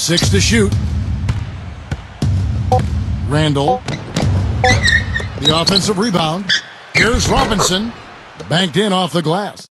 Six to shoot. Randall. The offensive rebound. Here's Robinson. Banked in off the glass.